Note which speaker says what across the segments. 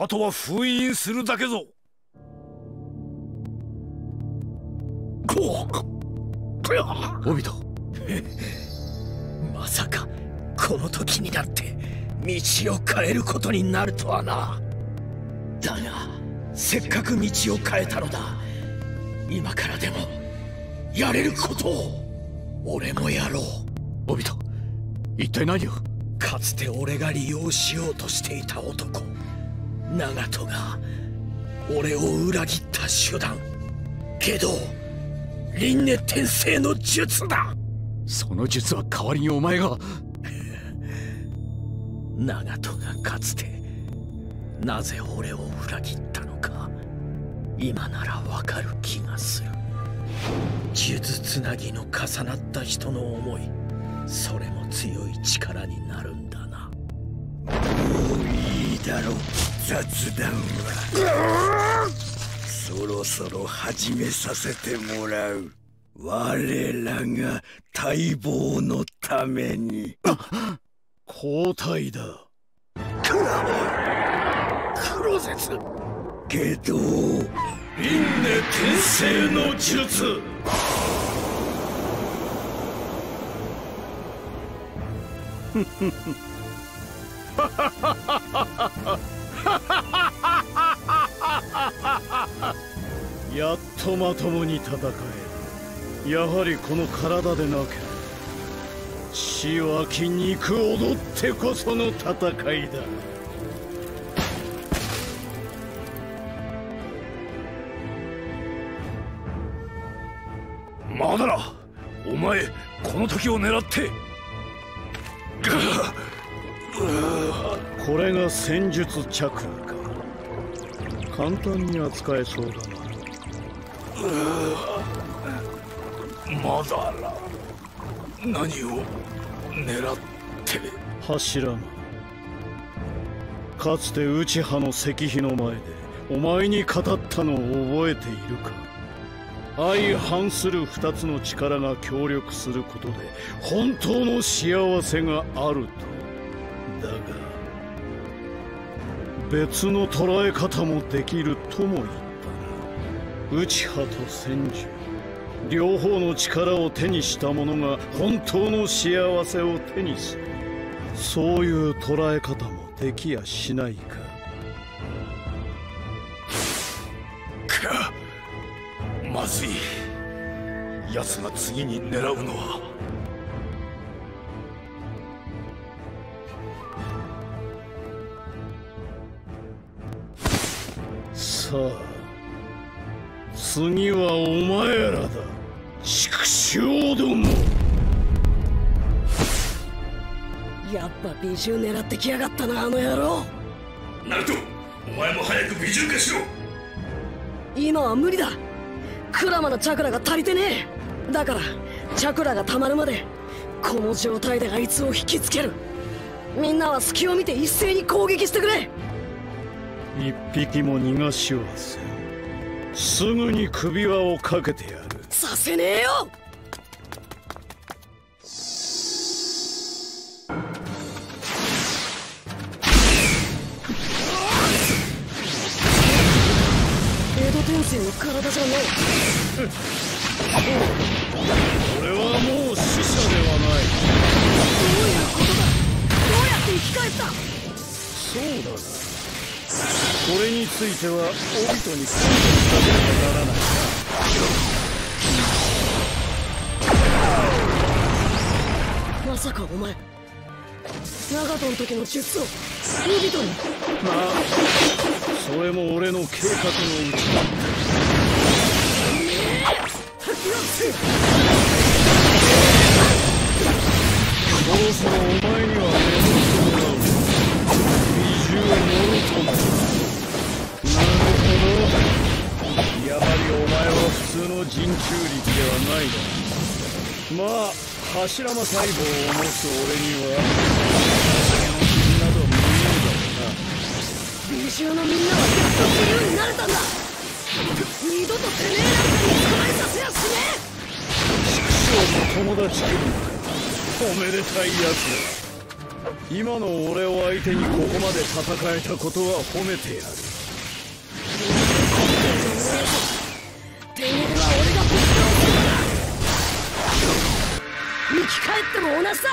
Speaker 1: あとは封印するだけぞ。
Speaker 2: オビト
Speaker 3: まさかこの時になって道を変えることになるとはな。だがせっかく道を変えたのだ。今からでもやれることを俺もやろ
Speaker 2: う。オビト一体何を？
Speaker 3: かつて俺が利用しようとしていた男長門が俺を裏切った手段。けど輪廻転生の術だ。
Speaker 2: その術は代わりにお前が。
Speaker 3: 長門がかつてなぜ俺を裏切ったのか今ならわかる気がする。術つなぎの重なった人の思いそれも強い力になるんだな。
Speaker 4: もういいだろう雑談は。そろそろ始めさせてもらう。我らが待望のために。
Speaker 2: 交代だ。
Speaker 3: クロゼツ。
Speaker 4: けど輪
Speaker 3: 廻転生の術
Speaker 2: やっとまともに戦え。やはりこの体でなければ死は筋肉踊ってこその戦いだ。
Speaker 1: まだな。お前この時を狙って。ガッ。
Speaker 2: これが戦術チャクラか。簡単に扱えそうだな。
Speaker 1: まだら。何を狙って？
Speaker 2: 柱間かつて内派の石碑の前でお前に語ったのを覚えているか。相反する二つの力が協力することで本当の幸せがあると。だが別の捉え方もできるとも言ったな。内派と戦術。両方の力を手にした者が本当の幸せを手にする。そういう捉え方もできやしないか。
Speaker 1: かまずい。奴が次に狙うのは。
Speaker 2: さあ次はお前らだ。畜生ども。
Speaker 5: やっぱ美獣狙ってきやがったなあの野郎。
Speaker 1: ナルトお前も早く美獣化しろ。
Speaker 5: 今は無理だ。クラマのチャクラが足りてねえ。だからチャクラが溜まるまでこの状態であいつを引きつける。みんなは隙を見て一斉に攻撃してくれ
Speaker 2: 一匹も逃がしはせん。すぐに首輪をかけてやる。
Speaker 5: させねえよ！江戸天聖の体じゃね
Speaker 2: 俺はもう死者ではない。
Speaker 5: どういうことだ。どうやって生き返った。
Speaker 2: そうだ。なこれについてはオビトに感謝しなければならない
Speaker 5: まさかお前長門の時の術をオビトに
Speaker 2: まあそれも俺の計画のうちだそろそろお前には眠っても。らう美獣モルトンなるほどやはりお前は普通の人中力ではないだまあ柱間細胞を持つ俺にはなど無
Speaker 5: 美獣のみんなはやっと自由になれたんだ二度とてめえなんかに捕まえさせやしねえ
Speaker 2: 畜生も友達気分かおめでたいやつだ今の俺を相手にここまで戦えたことは褒めてやる
Speaker 5: っても同じだ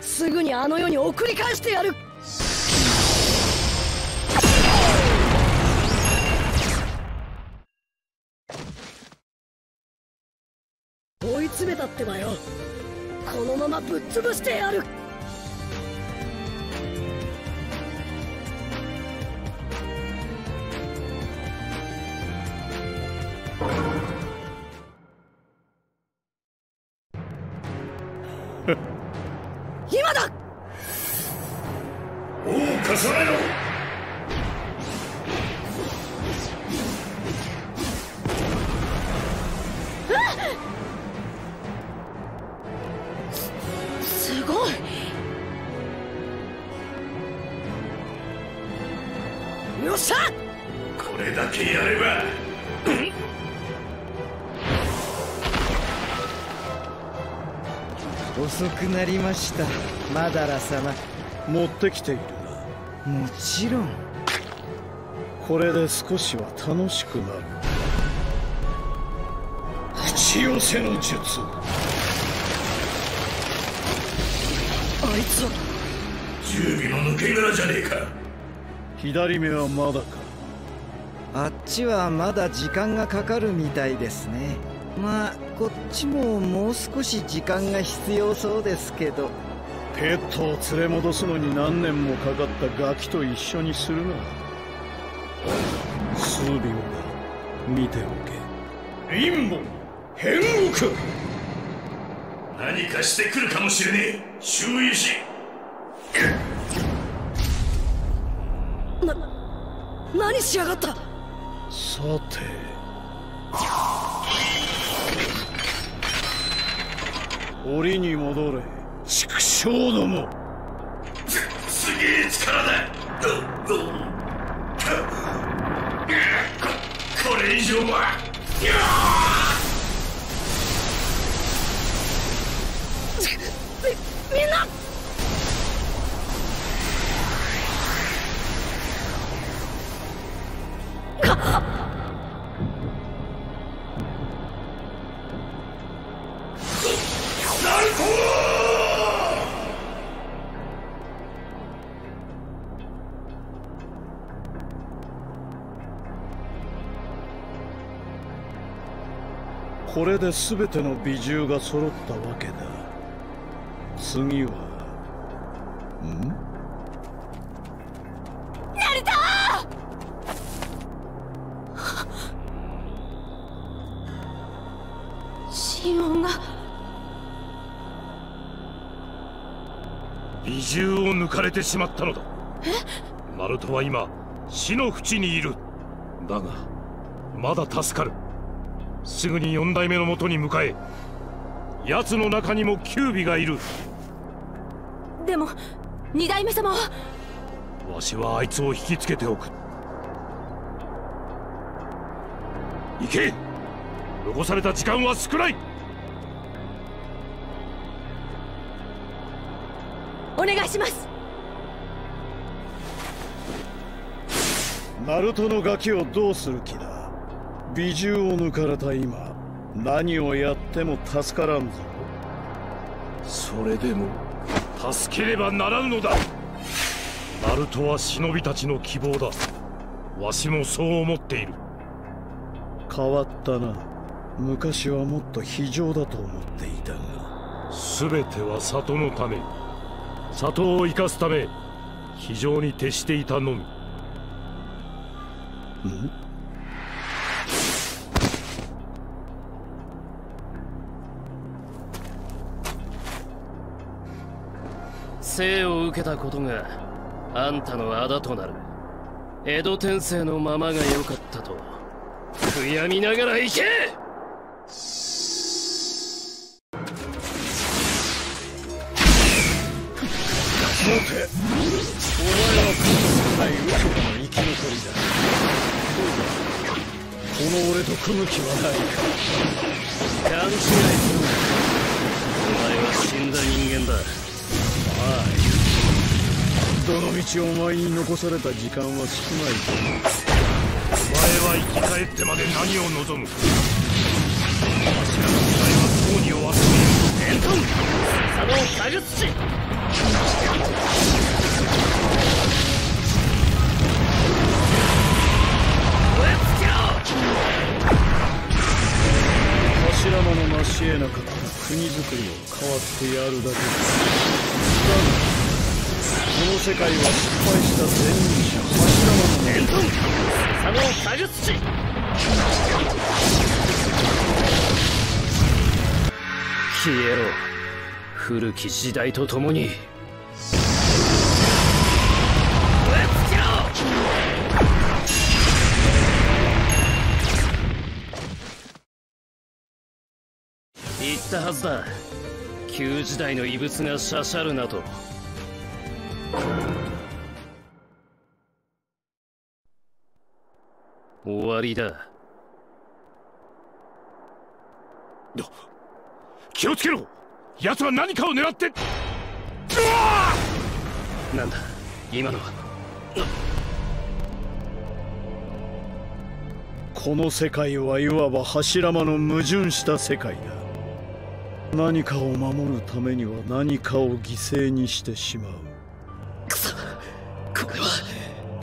Speaker 5: すぐにあの世に送り返してやる。追い詰めたってばよ。このままぶっ潰してやる。しゃ
Speaker 1: これだけやれば
Speaker 6: 遅くなりましたマダラ様。
Speaker 2: 持ってきているな。
Speaker 6: もちろん。
Speaker 2: これで少しは楽しくなる。口寄せの術。
Speaker 5: あいつは。
Speaker 1: 十尾の抜け殻じゃねえか
Speaker 2: 左目はまだか？
Speaker 6: あっちはまだ時間がかかるみたいですね。まあこっちももう少し時間が必要そうですけど。
Speaker 2: ペットを連れ戻すのに何年もかかったガキと一緒にするな。数秒だ見ておけ。陰謀変国
Speaker 1: 何かしてくるかもしれねえ。注意し
Speaker 5: 何しやがった？
Speaker 2: さて。檻に戻れ。畜生ども。
Speaker 1: すげえ力だ。これ以上は。
Speaker 5: みみんな
Speaker 2: これで全ての美獣が揃ったわけだ。次はん？
Speaker 1: 美獣を抜かれてしまったのだ。ナルトは今死の淵にいる。だがまだ助かる。すぐに四代目のもとに向かえ奴の中にもキュービがいる。
Speaker 7: でも二代目様は？
Speaker 1: わしはあいつを引きつけておく。行け！残された時間は少ない
Speaker 7: します。
Speaker 2: ナルトのガキをどうする気だ？美獣を抜かれた今何をやっても助からんぞ。
Speaker 1: それでも助ければならぬのだ。ナルトは忍びたちの希望だ。わしもそう思っている。
Speaker 2: 変わったな。昔はもっと非常だと思っていたが。
Speaker 1: 全ては里のため里を生かすため非常に徹していたのみ。
Speaker 8: 生を受けたことがあんたの仇となる。江戸天聖のままが良かったと。悔やみながら行け！
Speaker 2: お前ははいウソの生き残りだ。どうだこの俺と組む気はないか
Speaker 8: 勘違いするなお前は死んだ人間だ。ああ
Speaker 2: の道お前に残された時間は少ない。
Speaker 1: お前は生き返ってまで何を望む？わしらの時代は唐に終わっている
Speaker 8: エントン佐野家具土燃え尽きろ
Speaker 2: 柱間の成し得なかった国づくりを変わってやるだけ。だがこの世界は失敗した前任者。柱の
Speaker 8: エントン佐野家具土消えろ。古き時代とともに。燃え尽きろ言ったはずだ。旧時代の遺物がしゃしゃるなと終わりだ。
Speaker 1: 気をつけろ。奴は何かを狙って。
Speaker 8: なんだ？今のは？
Speaker 2: この世界はいわば柱間の矛盾した世界だ。何かを守るためには何かを犠牲にしてしまう。
Speaker 3: くそこれは？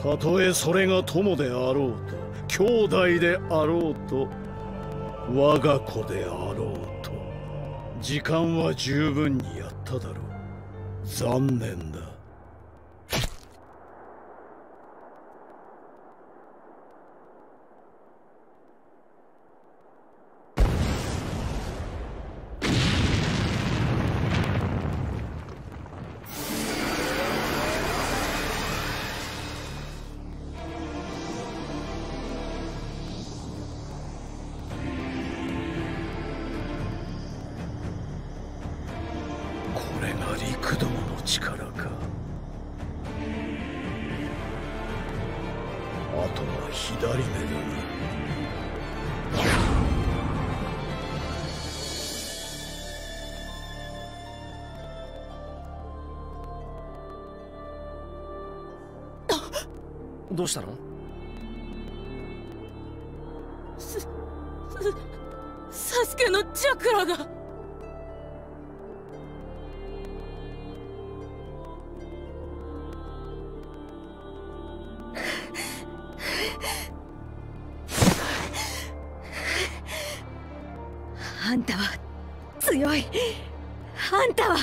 Speaker 2: たとえそれが友であろうと兄弟であろうと我が子であろうと時間は十分にやっただろう。残念だ。ど
Speaker 8: うしたの？
Speaker 7: サスケのチャクラが。あんたは強い。あんたは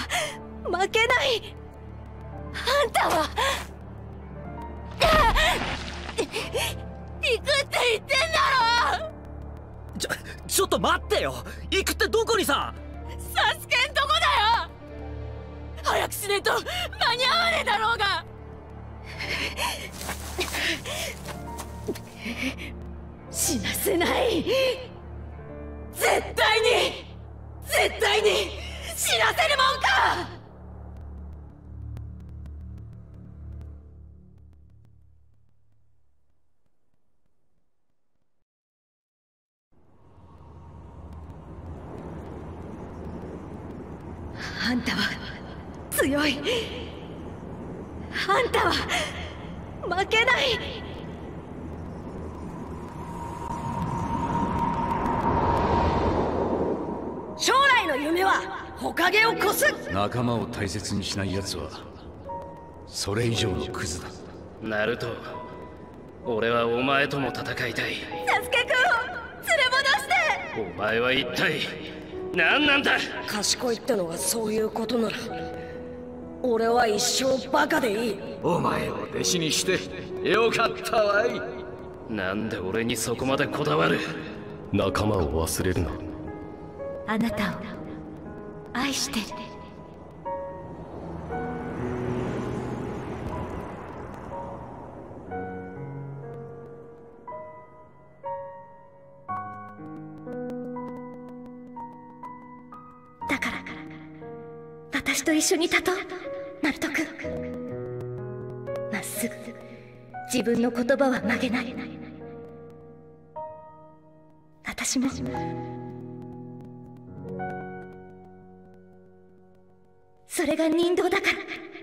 Speaker 7: 負けない。あんたは行くって言ってんだろ！
Speaker 3: ちょちょっと待ってよ！行くってどこにさ
Speaker 7: サスケんとこだよ！早くしねえと間に合わねえだろうが！死なせない！絶対に！絶対に！死なせるもんか！強い。あんたは負けない。
Speaker 5: 将来の夢は火影を越す。
Speaker 9: 仲間を大切にしない奴はそれ以上のクズだ。
Speaker 8: ナルト俺はお前とも戦いたい。
Speaker 7: サスケくんを連れ戻して。
Speaker 8: お前は一体何なんだ。
Speaker 5: 賢いってのがそういうことなら俺は一生バカでいい。
Speaker 3: お前を弟子にしてよかったわい。
Speaker 8: なんで俺にそこまでこだわる？
Speaker 1: 仲間を忘れるな。
Speaker 7: あなたを愛してる。だから私と一緒に立とうナルト君まっすぐ自分の言葉は曲げない。私も。それが人道だから。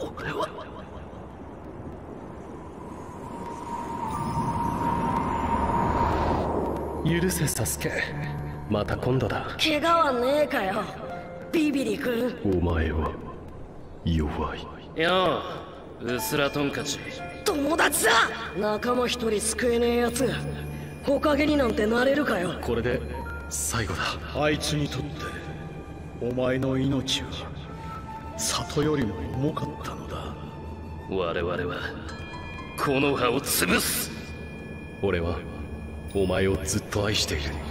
Speaker 5: 俺は。
Speaker 8: 許せサスケ。また今度だ。
Speaker 5: 怪我はねえかよ。ビビリ君。
Speaker 8: お前は。弱い。よう。うすらトンカチ。
Speaker 5: 友達だ。仲間一人救えねえやつが。木陰になんてなれるかよ。
Speaker 8: これで最後だ。
Speaker 2: あいつにとってお前の命は里よりも重かったのだ。
Speaker 8: 我々はこの葉を潰す。俺はお前をずっと愛してい
Speaker 5: る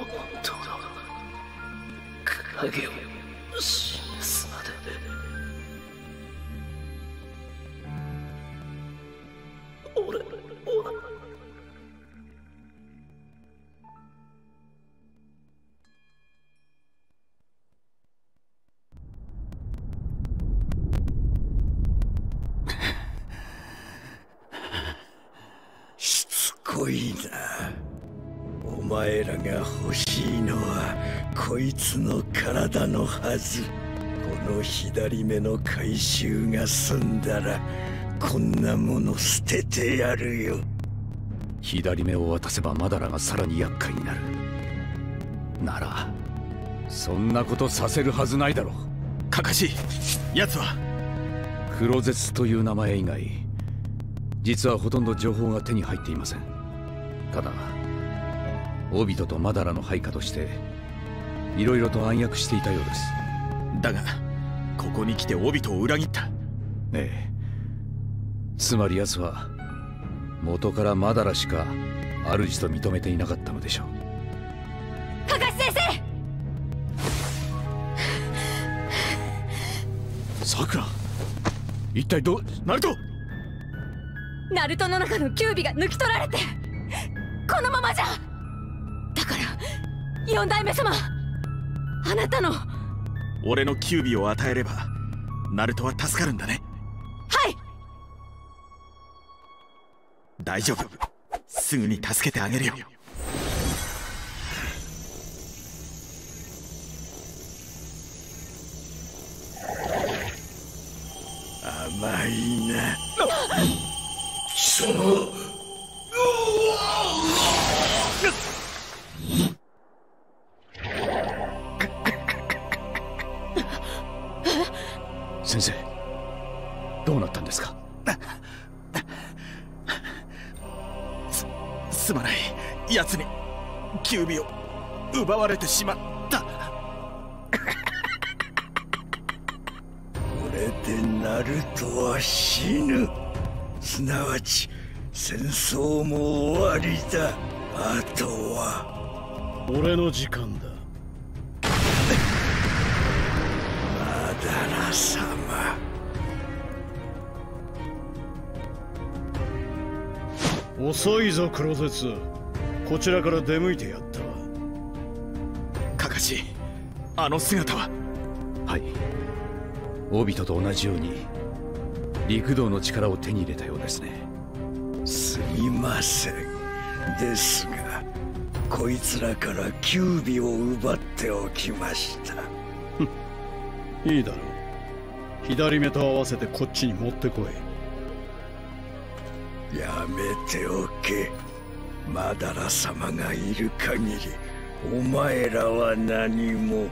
Speaker 5: 本当の影を。は
Speaker 4: ず。この左目の回収が済んだらこんなもの捨ててやるよ。
Speaker 9: 左目を渡せばマダラがさらに厄介になる。ならそんなことさせるはずないだろう。
Speaker 3: かかし奴は。
Speaker 9: 黒絶という名前以外実はほとんど情報が手に入っていません。ただオビトとマダラの配下としていろいろと暗躍していたようです。
Speaker 3: だがここに来てオビトを裏切った。
Speaker 9: ええ。つまり奴は元からマダラしか主と認めていなかったのでしょう。
Speaker 7: かかし先
Speaker 9: さくら一体どう
Speaker 3: ナルト！
Speaker 7: 生ナルトの中のキュービが抜き取られてこのままじゃ！だから四代目様あなたの。は
Speaker 3: 俺のキュービを与えればナルトは助かるんだね。
Speaker 7: い。
Speaker 3: 大丈夫。すぐに助けてあげるよ。
Speaker 4: 甘いな。貴様
Speaker 3: われてしまった。
Speaker 4: これでナルトは死ぬ。すなわち戦争も終わりだ。あとは。
Speaker 2: 俺の時間だ。
Speaker 4: マダラ様。
Speaker 2: 遅いぞ黒絶こちらから出向いてやった
Speaker 3: あの姿は。
Speaker 9: はい。オビトと同じように陸道の力を手に入れたようですね。
Speaker 4: すみません。ですがこいつらからキュービを奪っておきました。
Speaker 2: いいだろう。左目と合わせてこっちに持ってこい。
Speaker 4: やめておけ。マダラ様がいる限りお前らは何も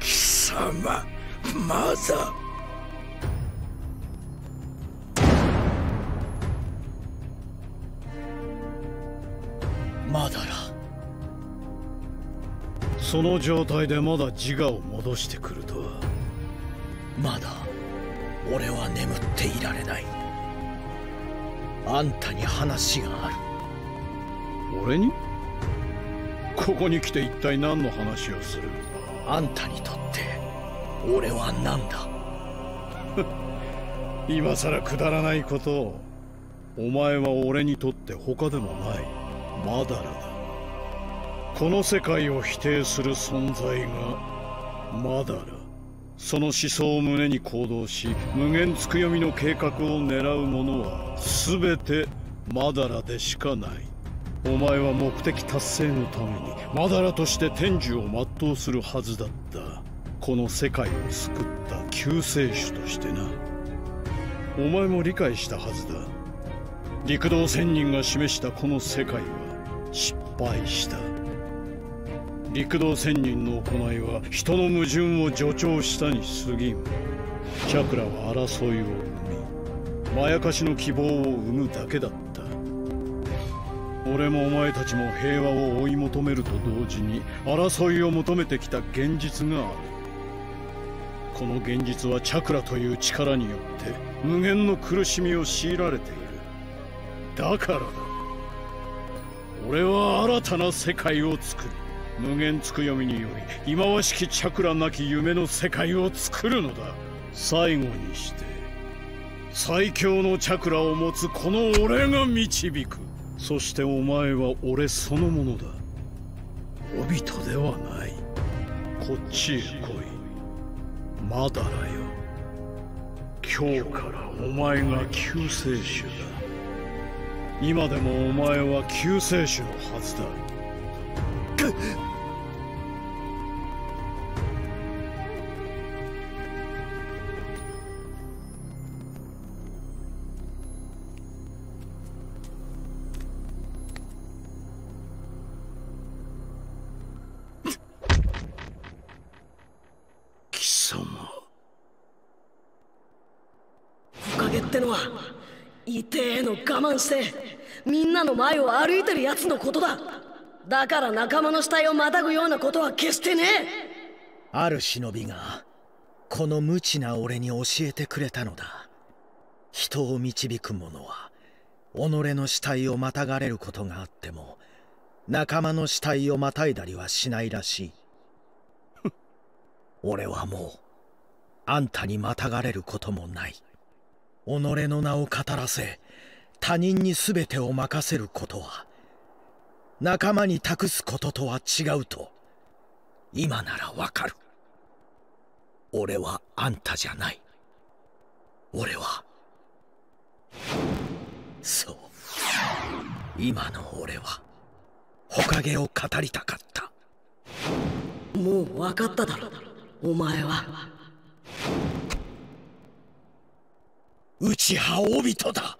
Speaker 4: 貴様まだ。
Speaker 2: まだらその状態でまだ自我を戻してくるとは。
Speaker 3: まだ俺は眠っていられない。あんたに話がある。
Speaker 2: 俺に？ここに来て一体何の話をする？
Speaker 3: あんたにとって俺は何だ？
Speaker 2: 今さらくだらないことをお前は俺にとって他でもない。マダラだ。この世界を否定する存在がマダラその思想を胸に行動し無限つくよみの計画を狙う者は全てマダラでしかないお前は目的達成のためにマダラとして天寿を全うするはずだった。この世界を救った救世主としてな。お前も理解したはずだ。陸道仙人が示したこの世界は失敗した。陸道仙人の行いは人の矛盾を助長したに過ぎん。チャクラは争いを生みまやかしの希望を生むだけだった。俺もお前たちも平和を追い求めると同時に争いを求めてきた現実がある。この現実はチャクラという力によって無限の苦しみを強いられている。だからだ。俺は新たな世界を作る。無限つくよみにより忌まわしきチャクラなき夢の世界を作るのだ。最後にして最強のチャクラを持つこの俺が導く。そしてお前は俺そのものだ。オビトではない。こっちへ来い。まだらよ。今日からお前が救世主だ。今でもお前は救世主のはずだ。
Speaker 5: おかげってのは痛えの我慢してみんなの前を歩いてるやつのことだ。だから仲間の死体をまたぐようなことは決してね。え
Speaker 3: ある忍びがこの無知な俺に教えてくれたのだ。人を導く者は己の死体をまたがれることがあっても仲間の死体をまたいだりはしないらしい。俺はもうあんたにまたがれることもない己の名を語らせ他人に全てを任せることは仲間に託すこととは違うと今ならわかる。俺はあんたじゃない。俺はそう。今の俺はほかげを語りたかった。
Speaker 5: もう分かっただろお前は。
Speaker 3: 内派オビトだ。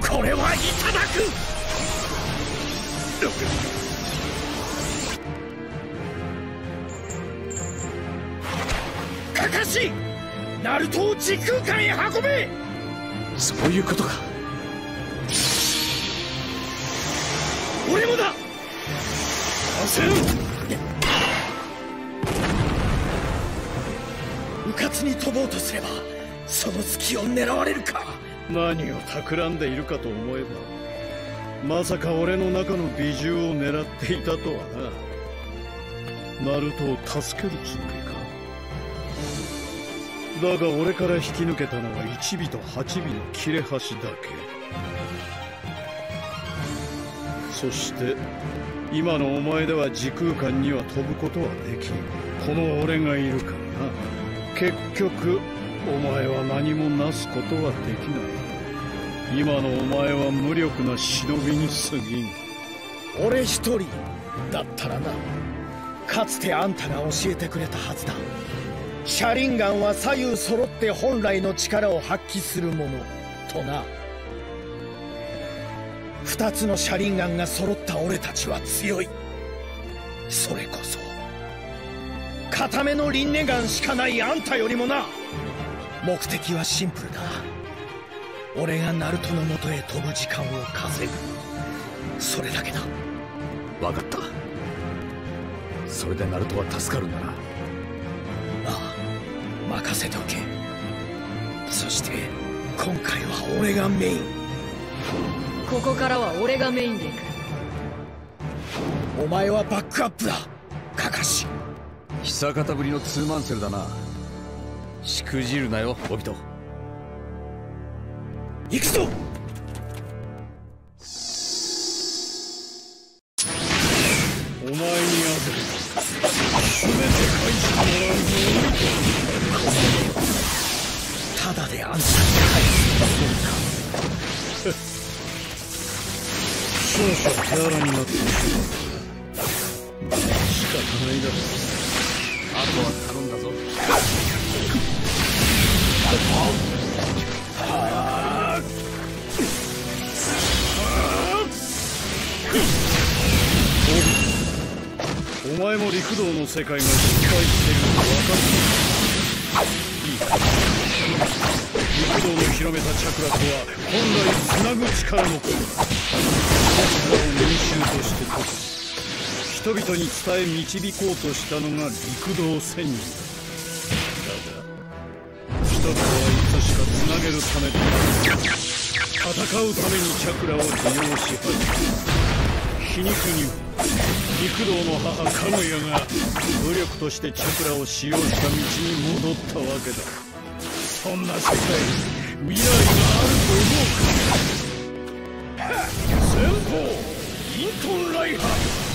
Speaker 3: これはいただく。かかしナルトを時空間へ運べ。
Speaker 9: そういうことか。
Speaker 3: 俺もだ。
Speaker 2: せん
Speaker 3: うかつに飛ぼうとすればその隙を狙われるか。
Speaker 2: 何を企んでいるかと思えばまさか俺の中の美獣を狙っていたとはな。ナルトを助けるつもりか。だが俺から引き抜けたのは1尾と8尾の切れ端だけ。そして今のお前では時空間には飛ぶことはできん。この俺がいるからな。結局お前は何もなすことはできない。今のお前は無力な忍びに過ぎん。
Speaker 3: 俺一人だったらなかつてあんたが教えてくれたはずだ。シャリンガンは左右揃って本来の力を発揮するものとな。二つのシャリンガンが揃った俺たちは強い。それこそ固めのリンネガンしかないあんたよりもな。目的はシンプルだ。俺がナルトのもとへ飛ぶ時間を稼ぐ。それだけだ。
Speaker 9: 分かった。それでナルトは助かるんだな。
Speaker 3: ああ任せておけ。そして今回は俺がメイン。
Speaker 5: ここからは俺がメインで行く。
Speaker 3: お前はバックアップだ。カカシ
Speaker 9: 久方ぶりのツーマンセルだなしくじるなよオビト
Speaker 3: 行くぞ
Speaker 2: お前にあぜ全て返してもらうぞ
Speaker 3: ただであんたに
Speaker 2: 少々手荒になってしまった仕方ないだろ
Speaker 9: あとは頼んだぞ。
Speaker 2: お前も陸道の世界が失敗していると分かっている。いい陸道の広めたチャクラとは本来つなぐ力のことだチャクラを民衆として解き人々に伝え導こうとしたのが陸道仙人だだが人々はいつしかつなげるためと戦うためにチャクラを利用し始め皮肉にも陸道の母カノヤが武力としてチャクラを使用した道に戻ったわけだ。そんな世界に未来があると思うか。先方イントンライハ
Speaker 9: あ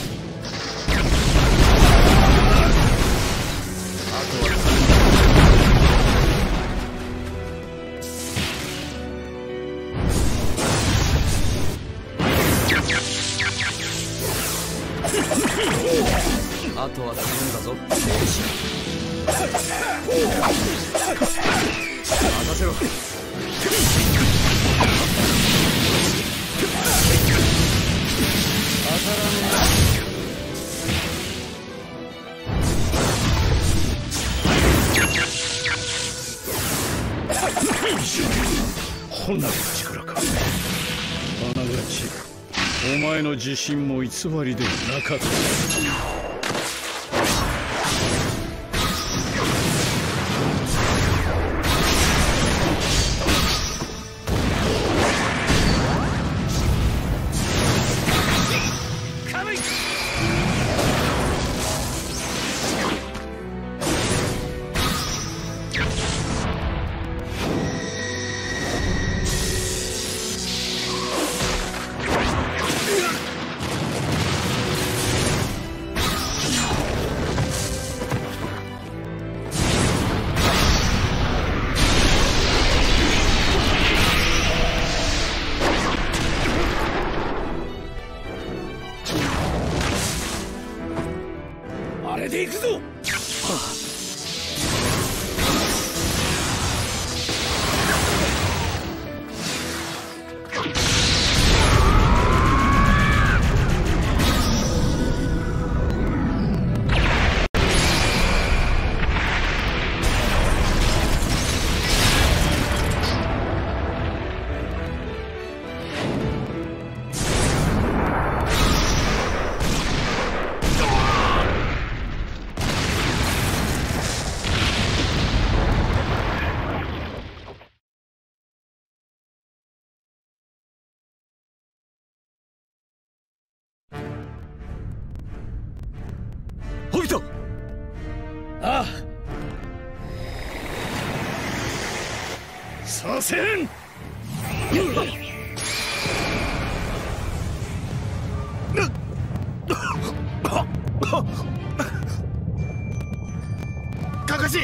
Speaker 2: ほなる力か。あながちお前の自信も偽りではなかった。させん。
Speaker 4: カカシ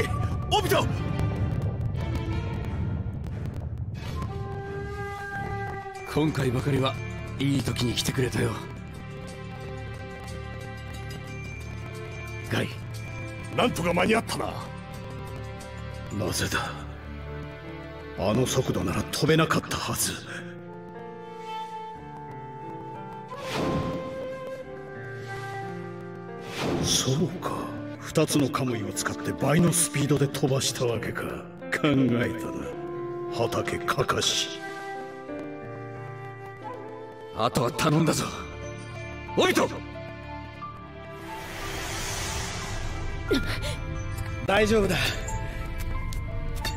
Speaker 4: オビト。
Speaker 9: 今回ばかりはいい時に来てくれたよ。ガイ。
Speaker 4: なんとか間に合ったな。
Speaker 2: なぜだ？あの速度なら飛べなかったはず。そうか。二つのカムイを使って倍のスピードで飛ばしたわけか。考えたな。畑かかし。
Speaker 9: あとは頼んだぞ。オビト
Speaker 3: 大丈夫だ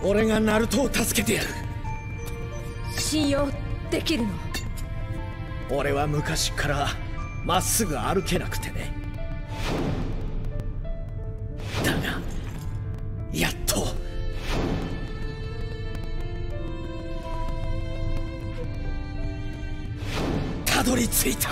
Speaker 3: 俺がナルトを助けてやる。
Speaker 10: 信用できるの？
Speaker 3: 俺は昔からまっすぐ歩けなくてね。だがやっと。たどり着いた